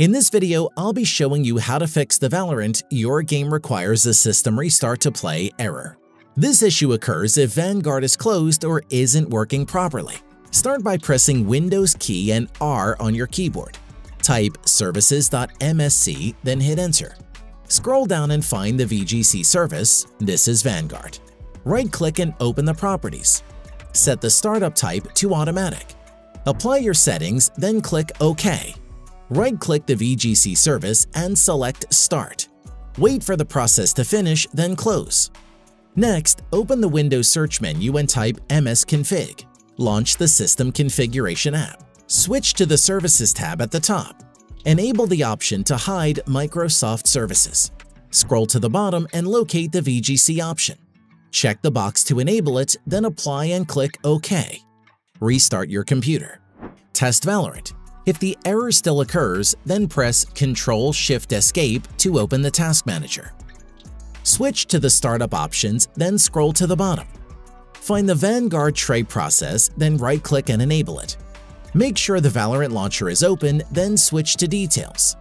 In this video, I'll be showing you how to fix the Valorant Your Game Requires a System Restart to Play error. This issue occurs if Vanguard is closed or isn't working properly. Start by pressing Windows key and R on your keyboard. Type services.msc, then hit enter. Scroll down and find the VGC service, this is Vanguard. Right-click and open the properties. Set the startup type to automatic. Apply your settings, then click OK. Right-click the VGC service and select Start. Wait for the process to finish, then close. Next, open the Windows search menu and type msconfig. Launch the System Configuration app. Switch to the Services tab at the top. Enable the option to hide Microsoft services. Scroll to the bottom and locate the VGC option. Check the box to enable it, then apply and click OK. Restart your computer. Test Valorant. If the error still occurs, then press Ctrl-Shift-Escape to open the Task Manager. Switch to the Startup options, then scroll to the bottom. Find the Vanguard tray process, then right-click and enable it. Make sure the Valorant launcher is open, then switch to Details.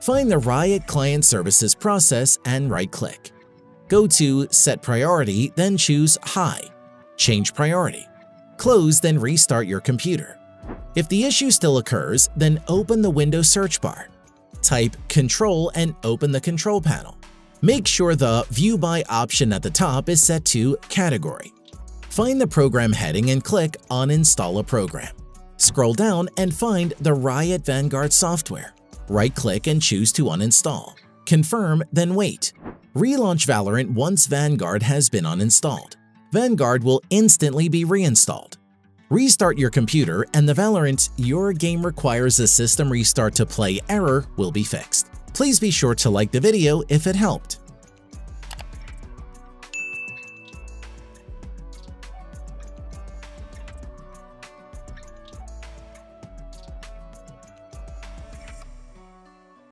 Find the Riot Client Services process and right-click. Go to Set Priority, then choose High. Change priority. Close, then restart your computer. If the issue still occurs, then open the Windows search bar. Type Control and open the control panel. Make sure the View By option at the top is set to Category. Find the program heading and click Uninstall a program. Scroll down and find the Riot Vanguard software. Right-click and choose to uninstall. Confirm, then wait. Relaunch Valorant once Vanguard has been uninstalled. Vanguard will instantly be reinstalled. Restart your computer and the Valorant Your Game Requires a System Restart to Play error will be fixed. Please be sure to like the video if it helped.